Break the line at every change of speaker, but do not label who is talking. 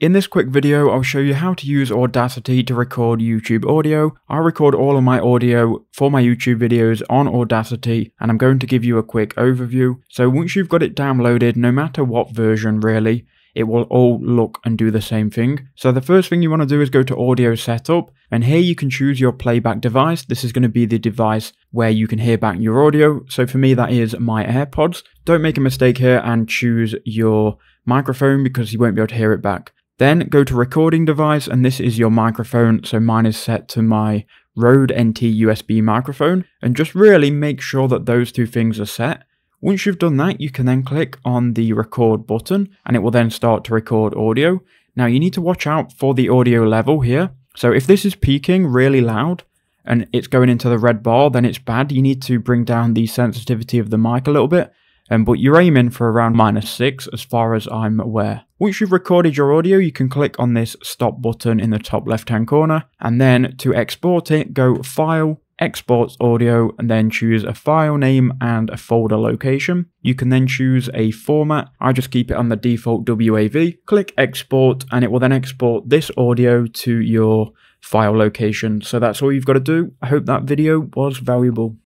In this quick video, I'll show you how to use Audacity to record YouTube audio. I record all of my audio for my YouTube videos on Audacity, and I'm going to give you a quick overview. So once you've got it downloaded, no matter what version really, it will all look and do the same thing. So the first thing you want to do is go to audio setup and here you can choose your playback device. This is going to be the device where you can hear back your audio. So for me that is my AirPods. Don't make a mistake here and choose your microphone because you won't be able to hear it back. Then go to recording device and this is your microphone. So mine is set to my Rode NT USB microphone and just really make sure that those two things are set. Once you've done that, you can then click on the record button and it will then start to record audio. Now you need to watch out for the audio level here. So if this is peaking really loud and it's going into the red bar, then it's bad. You need to bring down the sensitivity of the mic a little bit um, but you're aiming for around minus 6 as far as I'm aware. Once you've recorded your audio, you can click on this stop button in the top left hand corner, and then to export it, go File, Exports Audio, and then choose a file name and a folder location. You can then choose a format, I just keep it on the default WAV, click Export, and it will then export this audio to your file location. So that's all you've got to do. I hope that video was valuable.